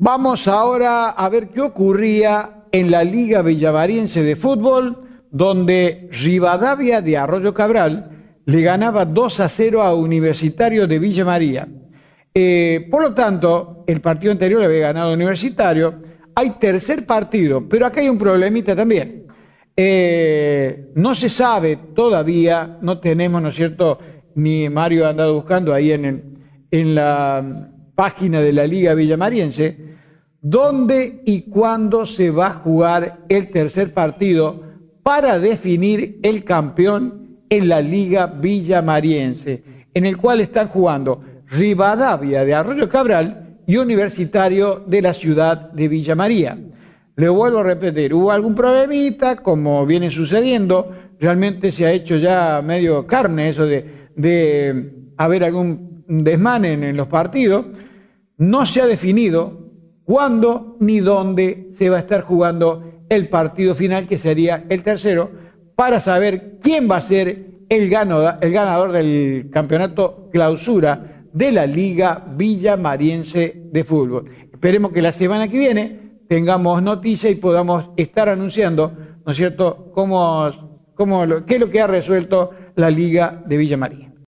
Vamos ahora a ver qué ocurría en la Liga Villamariense de Fútbol, donde Rivadavia de Arroyo Cabral le ganaba 2 a 0 a Universitario de Villa María. Eh, por lo tanto, el partido anterior le había ganado Universitario. Hay tercer partido, pero acá hay un problemita también. Eh, no se sabe todavía, no tenemos, ¿no es cierto? Ni Mario ha andado buscando ahí en, en la página de la Liga Villamariense, dónde y cuándo se va a jugar el tercer partido para definir el campeón en la Liga Villamariense, en el cual están jugando Rivadavia de Arroyo Cabral y Universitario de la ciudad de Villa María. Le vuelvo a repetir, hubo algún problemita, como viene sucediendo, realmente se ha hecho ya medio carne eso de, de haber algún desmane en los partidos, no se ha definido cuándo ni dónde se va a estar jugando el partido final, que sería el tercero, para saber quién va a ser el ganador, el ganador del campeonato clausura de la Liga Villamariense de Fútbol. Esperemos que la semana que viene tengamos noticia y podamos estar anunciando, ¿no es cierto?, cómo, cómo, qué es lo que ha resuelto la Liga de Villa María.